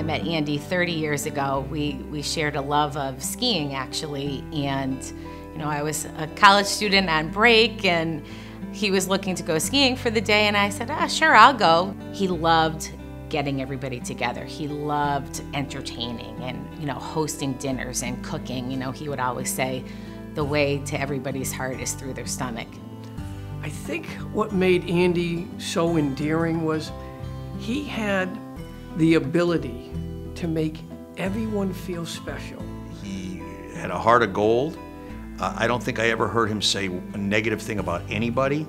I met Andy 30 years ago. We, we shared a love of skiing actually, and you know, I was a college student on break and he was looking to go skiing for the day and I said, ah, sure, I'll go. He loved getting everybody together. He loved entertaining and, you know, hosting dinners and cooking. You know, he would always say, the way to everybody's heart is through their stomach. I think what made Andy so endearing was he had the ability to make everyone feel special. He had a heart of gold. Uh, I don't think I ever heard him say a negative thing about anybody.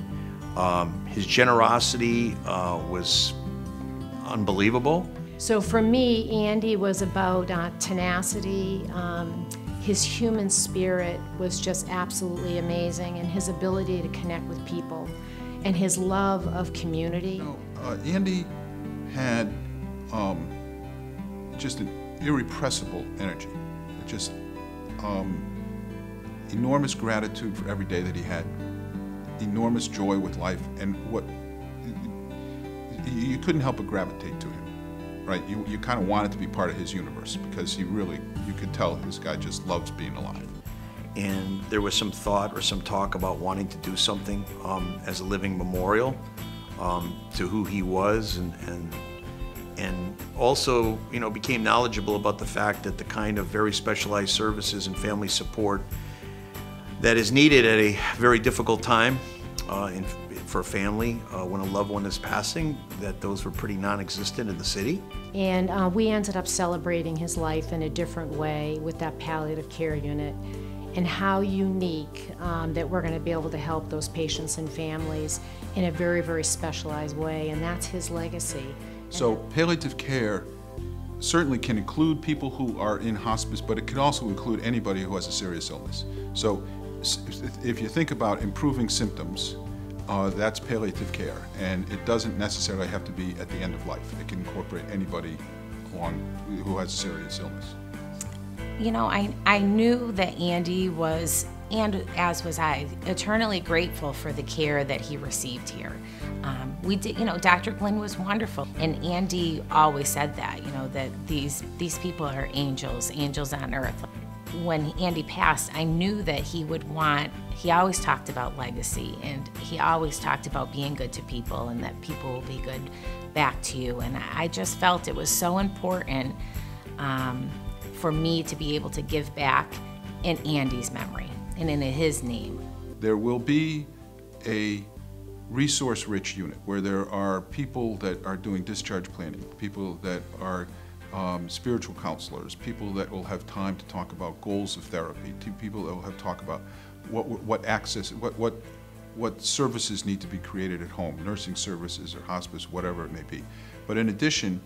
Um, his generosity uh, was unbelievable. So for me, Andy was about uh, tenacity. Um, his human spirit was just absolutely amazing, and his ability to connect with people, and his love of community. You know, uh, Andy had um, just an irrepressible energy. Just um, enormous gratitude for every day that he had, enormous joy with life, and what you couldn't help but gravitate to him, right? You, you kind of wanted to be part of his universe because he really, you could tell this guy just loves being alive. And there was some thought or some talk about wanting to do something um, as a living memorial um, to who he was and, and and also you know became knowledgeable about the fact that the kind of very specialized services and family support that is needed at a very difficult time uh, in, for a family uh, when a loved one is passing, that those were pretty non-existent in the city. And uh, we ended up celebrating his life in a different way with that palliative care unit and how unique um, that we're going to be able to help those patients and families in a very, very specialized way, and that's his legacy. So palliative care certainly can include people who are in hospice, but it can also include anybody who has a serious illness. So if you think about improving symptoms, uh, that's palliative care, and it doesn't necessarily have to be at the end of life. It can incorporate anybody along who has a serious illness. You know, I, I knew that Andy was, and as was I, eternally grateful for the care that he received here. Um, we did, you know, Dr. Glenn was wonderful, and Andy always said that, you know, that these these people are angels, angels on earth when Andy passed, I knew that he would want, he always talked about legacy and he always talked about being good to people and that people will be good back to you. And I just felt it was so important um, for me to be able to give back in Andy's memory and in his name. There will be a resource rich unit where there are people that are doing discharge planning, people that are um, spiritual counselors, people that will have time to talk about goals of therapy, people that will have talk about what, what access, what, what, what services need to be created at home, nursing services or hospice, whatever it may be. But in addition,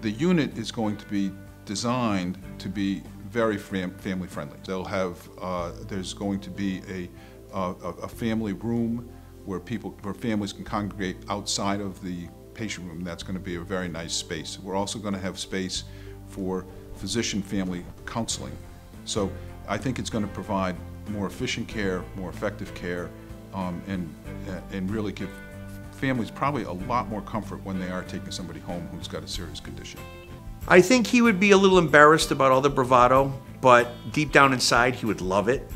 the unit is going to be designed to be very fam family friendly. They'll have, uh, there's going to be a, uh, a family room where people, where families can congregate outside of the patient room. That's going to be a very nice space. We're also going to have space for physician-family counseling. So I think it's going to provide more efficient care, more effective care, um, and, and really give families probably a lot more comfort when they are taking somebody home who's got a serious condition. I think he would be a little embarrassed about all the bravado, but deep down inside, he would love it.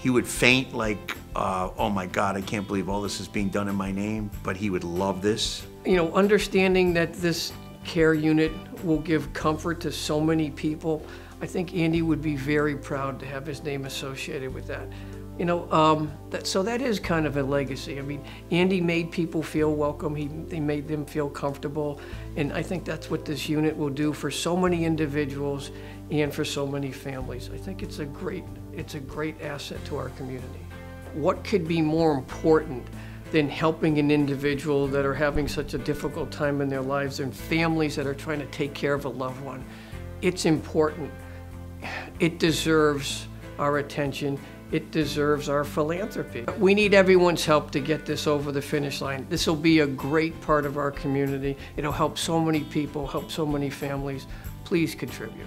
He would faint like, uh, oh my God, I can't believe all this is being done in my name, but he would love this you know, understanding that this care unit will give comfort to so many people, I think Andy would be very proud to have his name associated with that. You know, um, that, so that is kind of a legacy. I mean, Andy made people feel welcome. He, he made them feel comfortable. And I think that's what this unit will do for so many individuals and for so many families. I think it's a great, it's a great asset to our community. What could be more important than helping an individual that are having such a difficult time in their lives and families that are trying to take care of a loved one. It's important. It deserves our attention. It deserves our philanthropy. We need everyone's help to get this over the finish line. This will be a great part of our community. It'll help so many people, help so many families. Please contribute.